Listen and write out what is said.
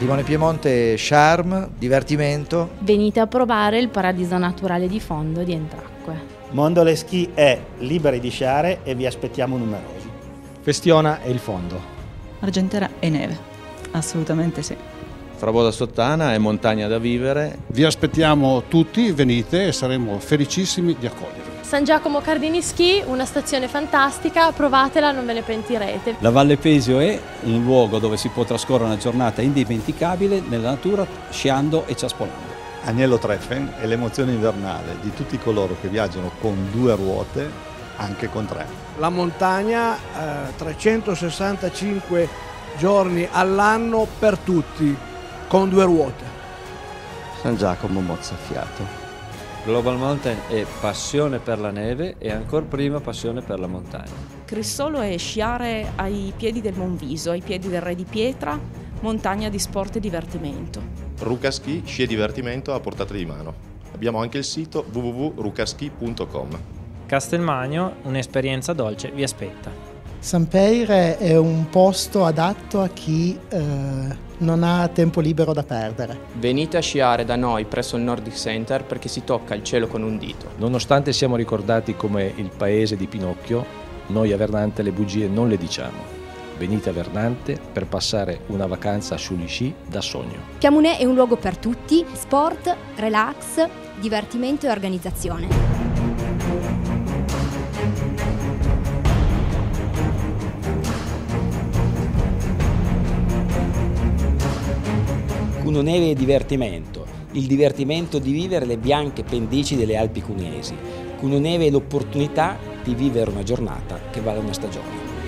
Simone Piemonte, charme, divertimento. Venite a provare il paradiso naturale di fondo di Entracque. Mondole Ski è liberi di sciare e vi aspettiamo numerosi. Festiona è il fondo. Argentera e neve, assolutamente sì. Fraboda Sottana è montagna da vivere. Vi aspettiamo tutti, venite e saremo felicissimi di accogliervi. San Giacomo Cardini Ski, una stazione fantastica, provatela, non ve ne pentirete. La Valle Pesio è un luogo dove si può trascorrere una giornata indimenticabile nella natura, sciando e ciaspolando. Agnello Treffen è l'emozione invernale di tutti coloro che viaggiano con due ruote, anche con tre. La montagna, eh, 365 giorni all'anno per tutti, con due ruote. San Giacomo Mozzafiato. Global Mountain è passione per la neve e ancora prima passione per la montagna. Crissolo è sciare ai piedi del Monviso, ai piedi del Re di Pietra, montagna di sport e divertimento. Ruca Ski, sci e divertimento a portata di mano. Abbiamo anche il sito www.rucaschi.com. Castelmagno, un'esperienza dolce, vi aspetta. San Peire è un posto adatto a chi eh, non ha tempo libero da perdere. Venite a sciare da noi presso il Nordic Center perché si tocca il cielo con un dito. Nonostante siamo ricordati come il paese di Pinocchio, noi a Verdante le bugie non le diciamo. Venite a Verdante per passare una vacanza sugli sci da sogno. Chiamunè è un luogo per tutti, sport, relax, divertimento e organizzazione. Cunoneve e divertimento, il divertimento di vivere le bianche pendici delle Alpi cunesi. Cunoneve è l'opportunità di vivere una giornata che vale una stagione.